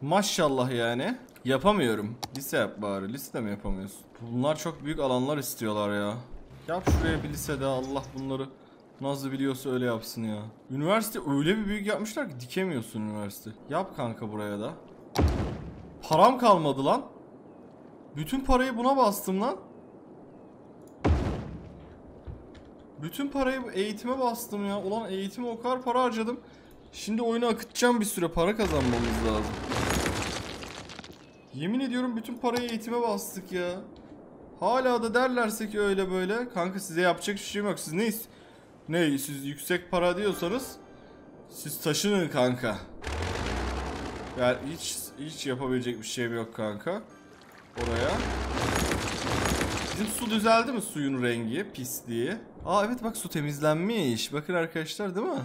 Maşallah yani. Yapamıyorum. Lise yap bari. Lise de mi yapamıyorsun? Bunlar çok büyük alanlar istiyorlar ya. Yap şuraya bir lise daha. Allah bunları nasıl biliyorsa öyle yapsın ya. Üniversite öyle bir büyük yapmışlar ki dikemiyorsun üniversite. Yap kanka buraya da. Param kalmadı lan. Bütün parayı buna bastım lan. Bütün parayı eğitime bastım ya. Ulan eğitime o kadar para harcadım. Şimdi oyunu akıtacağım bir süre para kazanmamız lazım. Yemin ediyorum bütün parayı eğitime bastık ya. Hala da derlerse ki öyle böyle. Kanka size yapacak bir şeyim yok. Siz ne is- Ne siz yüksek para diyorsanız siz taşının kanka. Yani hiç hiç yapabilecek bir şeyim yok kanka. Oraya. Bizim su düzeldi mi suyun rengi, pisliği? Aa evet bak su temizlenmiş. Bakın arkadaşlar değil mi?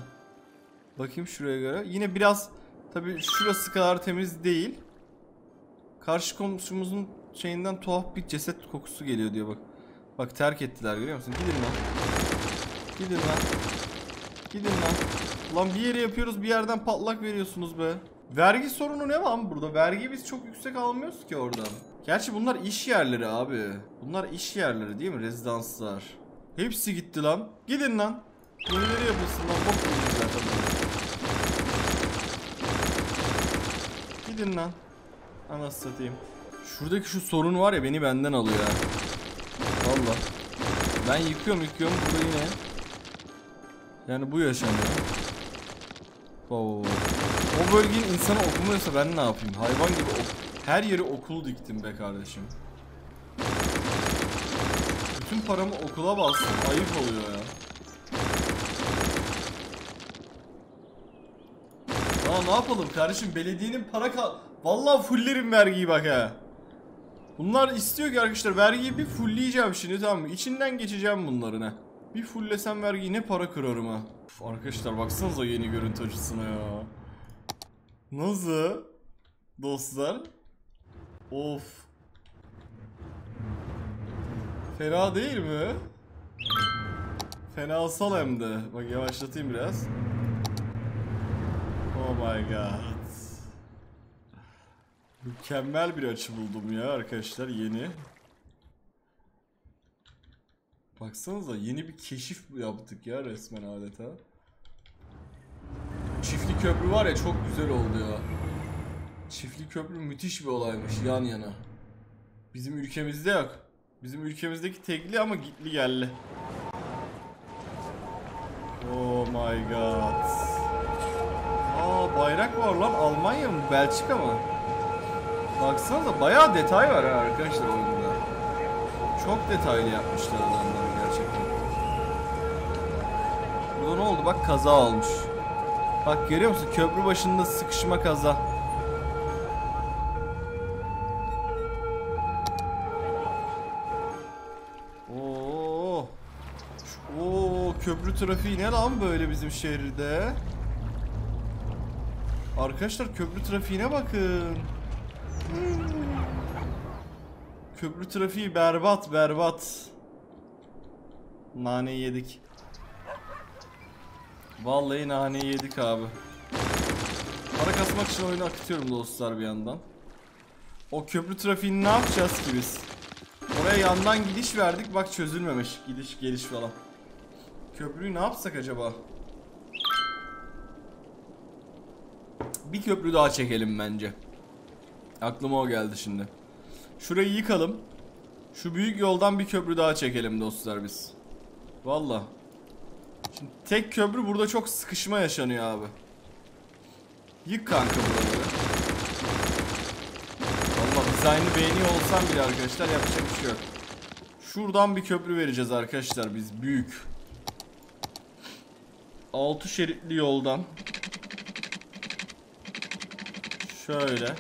Bakayım şuraya göre. Yine biraz tabi şurası kadar temiz değil. Karşı komşumuzun şeyinden tuhaf bir ceset kokusu geliyor diyor bak. Bak terk ettiler görüyor musun? Gidin lan. Gidin lan. Gidin lan. Ulan bir yere yapıyoruz bir yerden patlak veriyorsunuz be. Vergi sorunu ne var burada? Vergi biz çok yüksek almıyoruz ki oradan. Gerçi bunlar iş yerleri abi. Bunlar iş yerleri değil mi? Rezidanslar. Hepsi gitti lan. Gidin lan. Yenileri yapılsın lan. Bok zaten. Gidin lan. Anasını satayım. Şuradaki şu sorun var ya beni benden alıyor ya. Valla. Ben yıkıyorum yıkıyorum burada yine. Yani bu yaşanıyor. Oo. O bölgenin insanı okumuyorsa ben ne yapayım? Hayvan gibi ok her yere okul diktim be kardeşim. Bütün paramı okula bastım. Ayıp oluyor ya. Aa ne yapalım kardeşim belediyenin para kal... Vallahi fullerim vergiyi bak ha. Bunlar istiyor ki arkadaşlar vergiyi bir fullleyeceğim şimdi tamam mı? İçinden geçeceğim bunların ha. Bir fulllesem vergiyi ne para kırarım ha. Uf, arkadaşlar baksanıza yeni görüntü açısına ya. Nasıl? Dostlar. Of. Fena değil mi? Fenasal hem de. Bak yavaşlatayım biraz. Oh my god. Mükemmel bir açı buldum ya arkadaşlar yeni. Baksanıza yeni bir keşif yaptık ya resmen adeta. Çiftli köprü var ya çok güzel oldu ya. Çiftli köprü müthiş bir olaymış yan yana. Bizim ülkemizde yok. Bizim ülkemizdeki tekli ama gitli geldi. Oh my god. Aa bayrak var lan Almanya mı Belçika mı? Baksanıza bayağı detay var ha arkadaşlar oyunda. Çok detaylı yapmışlar adamlar gerçekten. Burada ne oldu bak kaza olmuş. Bak görüyor musun köprü başında sıkışma kaza. Köprü trafiği ne lan böyle bizim şehirde? Arkadaşlar köprü trafiğine bakın. Köprü trafiği berbat berbat. Nane yedik. Vallahi nane yedik abi. Para kasmak için oyunu akıtıyorum dostlar bir yandan. O köprü trafiğini ne yapacağız ki biz? Oraya yandan gidiş verdik bak çözülmemiş. Gidiş geliş falan. Köprüyü ne yapsak acaba? Bir köprü daha çekelim bence. Aklıma o geldi şimdi. Şurayı yıkalım. Şu büyük yoldan bir köprü daha çekelim dostlar biz. Valla. Şimdi tek köprü burada çok sıkışma yaşanıyor abi. Yık kanka buraları. Valla dizaynı beğeniyor olsam bile arkadaşlar yapacak bir şey yok. Şuradan bir köprü vereceğiz arkadaşlar biz büyük. 6 şeritli yoldan. Şöyle.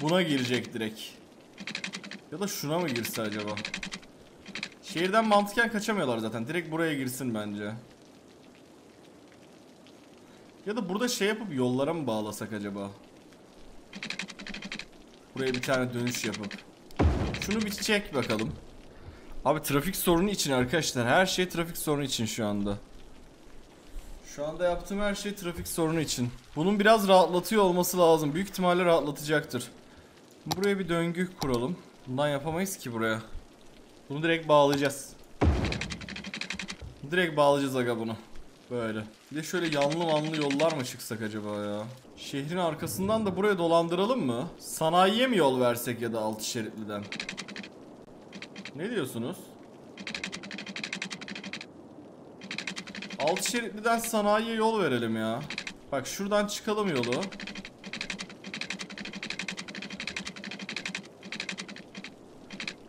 Buna girecek direkt. Ya da şuna mı girse acaba? Şehirden mantıken kaçamıyorlar zaten. Direkt buraya girsin bence. Ya da burada şey yapıp yollara mı bağlasak acaba? Buraya bir tane dönüş yapıp. Şunu bir çek bakalım. Abi trafik sorunu için arkadaşlar. Her şey trafik sorunu için şu anda. Şu anda yaptığım her şey trafik sorunu için. Bunun biraz rahatlatıyor olması lazım. Büyük ihtimalle rahatlatacaktır. Buraya bir döngü kuralım. Bundan yapamayız ki buraya. Bunu direkt bağlayacağız. Direkt bağlayacağız aga bunu. Böyle. Bir de şöyle yanlı manlı yollar mı çıksak acaba ya? Şehrin arkasından da buraya dolandıralım mı? Sanayiye mi yol versek ya da altı şeritliden? Ne diyorsunuz? Altı şeritliden sanayiye yol verelim ya. Bak şuradan çıkalım yolu.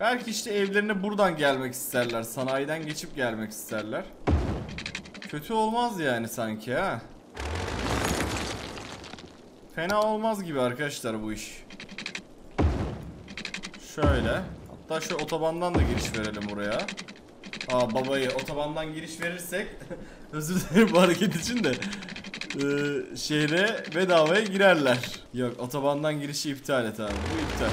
Belki işte evlerine buradan gelmek isterler. Sanayiden geçip gelmek isterler. Kötü olmaz yani sanki ha. Fena olmaz gibi arkadaşlar bu iş. Şöyle. Hatta şu otobandan da giriş verelim buraya. Aa babayı otobandan giriş verirsek özür dilerim bu hareket için de ee, şehre bedavaya girerler. Yok otobandan girişi iptal et abi. Bu iptal.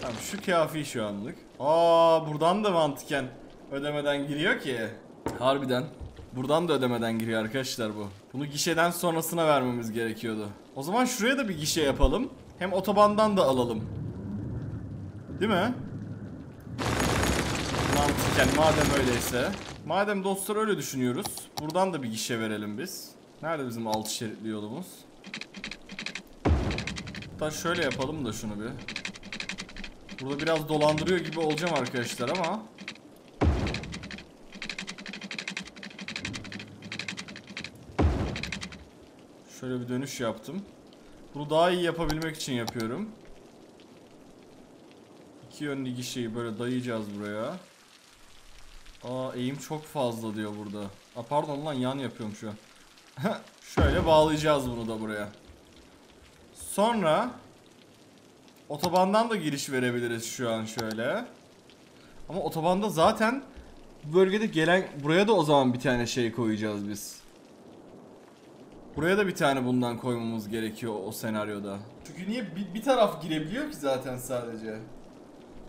Tamam şu kafi şu anlık. Aa buradan da mantıken ödemeden giriyor ki. Harbiden. Buradan da ödemeden giriyor arkadaşlar bu. Bunu gişeden sonrasına vermemiz gerekiyordu. O zaman şuraya da bir gişe yapalım. Hem otobandan da alalım. Değil mi? Mantıken madem öyleyse. Madem dostlar öyle düşünüyoruz. Buradan da bir gişe verelim biz. Nerede bizim altı şeritli yolumuz? Hatta şöyle yapalım da şunu bir. Burada biraz dolandırıyor gibi olacağım arkadaşlar ama Şöyle bir dönüş yaptım. Bunu daha iyi yapabilmek için yapıyorum. İki yönlü gişeyi böyle dayayacağız buraya. Aa eğim çok fazla diyor burada. Aa pardon lan yan yapıyorum şu. Şöyle bağlayacağız bunu da buraya. Sonra otobandan da giriş verebiliriz şu an şöyle. Ama otobanda zaten bu bölgede gelen buraya da o zaman bir tane şey koyacağız biz. Buraya da bir tane bundan koymamız gerekiyor o senaryoda. Çünkü niye bir, bir taraf girebiliyor ki zaten sadece?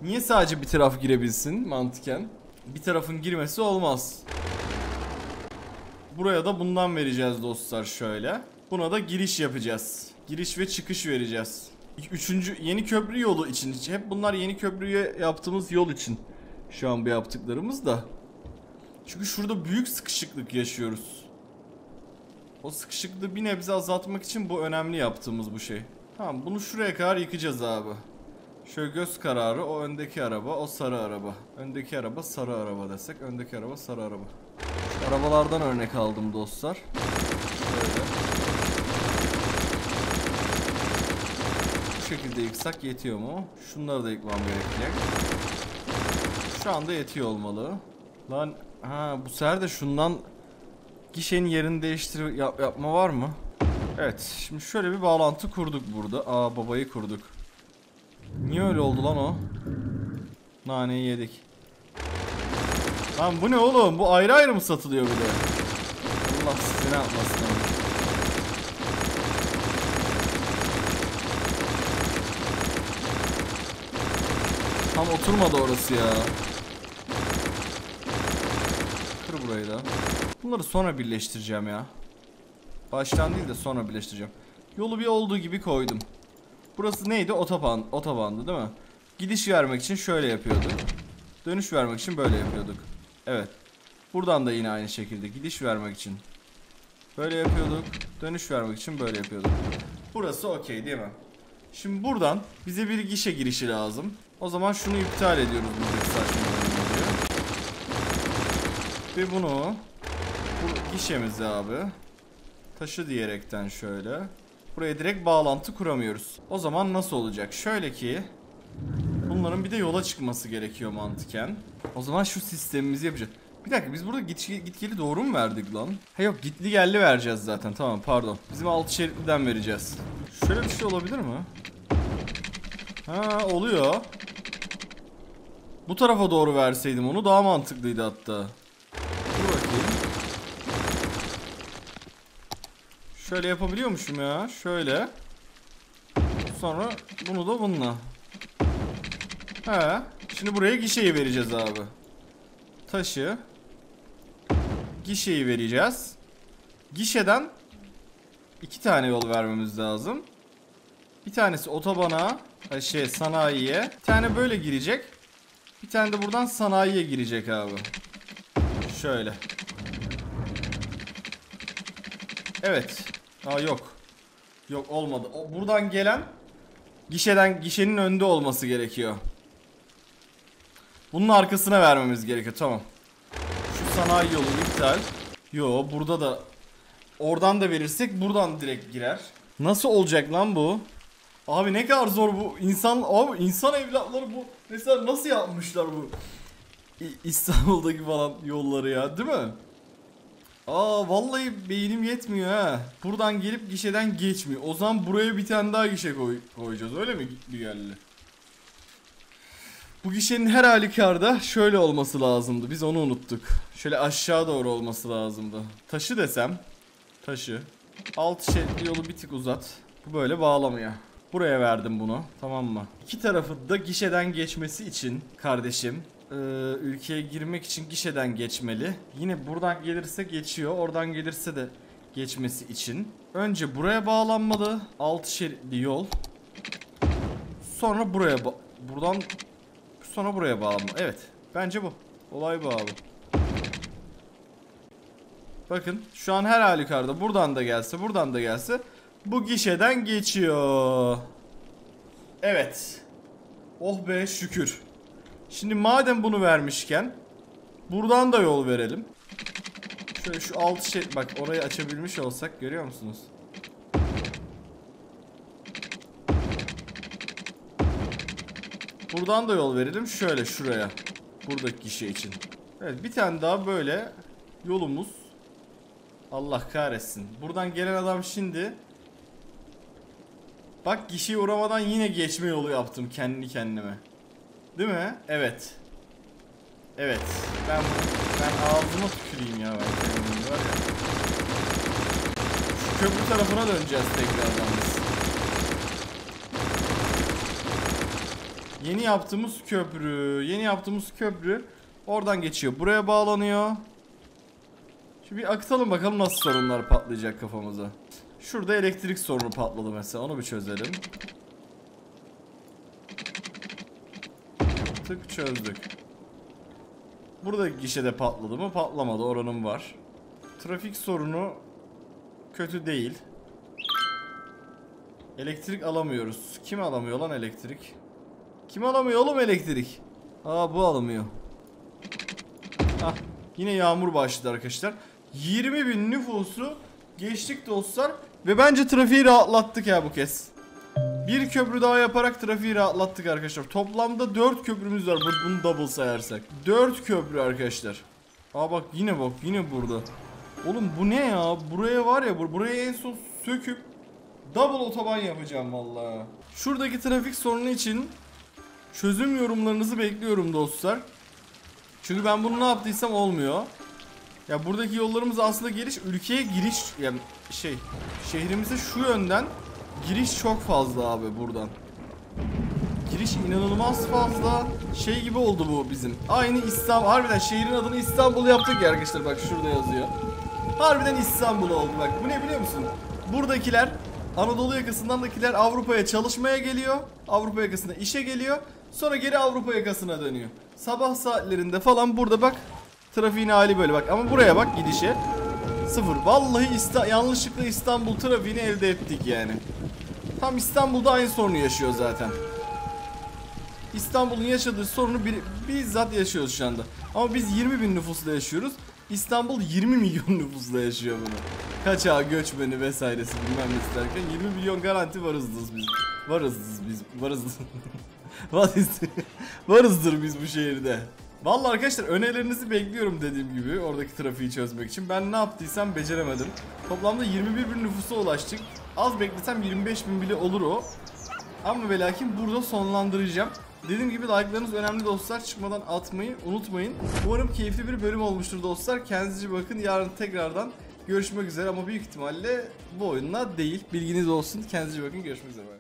Niye sadece bir taraf girebilsin mantıken? Bir tarafın girmesi olmaz. Buraya da bundan vereceğiz dostlar şöyle. Buna da giriş yapacağız. Giriş ve çıkış vereceğiz. Üçüncü yeni köprü yolu için. Hep bunlar yeni köprüye yaptığımız yol için. Şu an bu yaptıklarımız da. Çünkü şurada büyük sıkışıklık yaşıyoruz. O sıkışıklığı bir nebze azaltmak için bu önemli yaptığımız bu şey. Tamam bunu şuraya kadar yıkacağız abi. Şöyle göz kararı o öndeki araba o sarı araba. Öndeki araba sarı araba desek öndeki araba sarı araba. Arabalardan örnek aldım dostlar. Şöyle. Bu şekilde yıksak yetiyor mu? Şunları da yıkmam gerekecek. Şu anda yetiyor olmalı. Lan ha bu sefer de şundan gişenin yerini değiştir yap, yapma var mı? Evet şimdi şöyle bir bağlantı kurduk burada. Aa babayı kurduk. Niye öyle oldu lan o? Naneyi yedik. Lan bu ne oğlum? Bu ayrı ayrı mı satılıyor bir de? Allah sizi ne yapmasın. Tam oturmadı orası ya. Kır burayı da. Bunları sonra birleştireceğim ya. Baştan değil de sonra birleştireceğim. Yolu bir olduğu gibi koydum. Burası neydi? Otoban, otobandı değil mi? Gidiş vermek için şöyle yapıyorduk. Dönüş vermek için böyle yapıyorduk. Evet. Buradan da yine aynı şekilde gidiş vermek için böyle yapıyorduk. Dönüş vermek için böyle yapıyorduk. Burası okey değil mi? Şimdi buradan bize bir gişe girişi lazım. O zaman şunu iptal ediyoruz buradaki saçmalamaları. Ve bunu bu gişemizi abi taşı diyerekten şöyle buraya direkt bağlantı kuramıyoruz. O zaman nasıl olacak? Şöyle ki bunların bir de yola çıkması gerekiyor mantıken. O zaman şu sistemimizi yapacağız. Bir dakika biz burada git, gitgeli doğru mu verdik lan? Ha yok gitli gelli vereceğiz zaten tamam pardon. Bizim altı şeritliden vereceğiz. Şöyle bir şey olabilir mi? Ha oluyor. Bu tarafa doğru verseydim onu daha mantıklıydı hatta. Dur bakayım. Şöyle yapabiliyormuşum ya. Şöyle. Sonra bunu da bununla. He. Şimdi buraya gişeyi vereceğiz abi. Taşı. gişeyi vereceğiz. Gişeden iki tane yol vermemiz lazım. Bir tanesi otobana, ha şey sanayiye. Bir tane böyle girecek. Bir tane de buradan sanayiye girecek abi. Şöyle. Evet. Aa yok. Yok olmadı. O buradan gelen gişeden gişenin önünde olması gerekiyor. Bunun arkasına vermemiz gerekiyor. Tamam. Şu sanayi yolu iptal. Yo burada da oradan da verirsek buradan direkt girer. Nasıl olacak lan bu? Abi ne kadar zor bu. İnsan abi insan evlatları bu. Mesela nasıl yapmışlar bu? İstanbul'daki falan yolları ya, değil mi? Aa vallahi beynim yetmiyor ha. Buradan gelip gişeden geçmiyor. O zaman buraya bir tane daha gişe koy koyacağız. Öyle mi Gügelli? Bu gişenin her halükarda şöyle olması lazımdı. Biz onu unuttuk. Şöyle aşağı doğru olması lazımdı. Taşı desem. Taşı. Alt şeritli yolu bir tık uzat. Bu böyle bağlamıyor. Buraya verdim bunu. Tamam mı? İki tarafı da gişeden geçmesi için kardeşim e, ülkeye girmek için gişeden geçmeli. Yine buradan gelirse geçiyor. Oradan gelirse de geçmesi için. Önce buraya bağlanmalı. Alt şeritli yol. Sonra buraya buradan sonra buraya bağlanmalı. Evet. Bence bu. Olay bu abi. Bakın şu an her halükarda buradan da gelse buradan da gelse bu gişeden geçiyor. Evet. Oh be şükür. Şimdi madem bunu vermişken buradan da yol verelim. Şöyle şu alt şey bak orayı açabilmiş olsak görüyor musunuz? Buradan da yol verelim şöyle şuraya. Buradaki kişi için. Evet bir tane daha böyle yolumuz. Allah kahretsin. Buradan gelen adam şimdi Bak kişiye uğramadan yine geçme yolu yaptım kendi kendime. Değil mi? Evet. Evet. Ben ben ağzıma tüküreyim ya ben kendimi var ya. Şu köprü tarafına döneceğiz tekrardan biz. Yeni yaptığımız köprü, yeni yaptığımız köprü oradan geçiyor. Buraya bağlanıyor. Şimdi bir akıtalım bakalım nasıl sorunlar patlayacak kafamıza. Şurada elektrik sorunu patladı mesela. Onu bir çözelim. Tık çözdük. Burada gişede patladı mı? Patlamadı. Oranım var. Trafik sorunu kötü değil. Elektrik alamıyoruz. Kim alamıyor lan elektrik? Kim alamıyor oğlum elektrik? Aa bu alamıyor. Ah yine yağmur başladı arkadaşlar. 20 bin nüfusu geçtik dostlar. Ve bence trafiği rahatlattık ya bu kez. Bir köprü daha yaparak trafiği rahatlattık arkadaşlar. Toplamda 4 köprümüz var bu- bunu double sayarsak. 4 köprü arkadaşlar. Aa bak yine bak yine burada. Oğlum bu ne ya? Buraya var ya bur- buraya en son söküp double otoban yapacağım vallahi. Şuradaki trafik sorunu için çözüm yorumlarınızı bekliyorum dostlar. Çünkü ben bunu ne yaptıysam olmuyor. Ya buradaki yollarımız aslında geliş ülkeye giriş yani şey şehrimize şu yönden giriş çok fazla abi buradan. Giriş inanılmaz fazla şey gibi oldu bu bizim. Aynı İstanbul harbiden şehrin adını İstanbul yaptık ya arkadaşlar bak şurada yazıyor. Harbiden İstanbul oldu bak. Bu ne biliyor musun? Buradakiler Anadolu yakasındandakiler Avrupa'ya çalışmaya geliyor. Avrupa yakasına işe geliyor. Sonra geri Avrupa yakasına dönüyor. Sabah saatlerinde falan burada bak trafiğin hali böyle bak. Ama buraya bak gidişe. Sıfır. Vallahi İsta yanlışlıkla İstanbul trafiğini elde ettik yani. Tam İstanbul'da aynı sorunu yaşıyor zaten. İstanbul'un yaşadığı sorunu bir, bizzat yaşıyoruz şu anda. Ama biz 20 bin nüfusla yaşıyoruz. İstanbul 20 milyon nüfusla yaşıyor bunu. Kaçağı, göçmeni vesairesi bilmem ne isterken 20 milyon garanti varızdır biz. Varızdır biz. Varızdır. Varızdır biz bu şehirde. Vallahi arkadaşlar önerilerinizi bekliyorum dediğim gibi oradaki trafiği çözmek için. Ben ne yaptıysam beceremedim. Toplamda 21 bin nüfusa ulaştık. Az beklesem 25 bin bile olur o. Ama ve lakin burada sonlandıracağım. Dediğim gibi like'larınız önemli dostlar. Çıkmadan atmayı unutmayın. Umarım keyifli bir bölüm olmuştur dostlar. Kendinize bakın. Yarın tekrardan görüşmek üzere ama büyük ihtimalle bu oyunla değil. Bilginiz olsun. Kendinize bakın. Görüşmek üzere.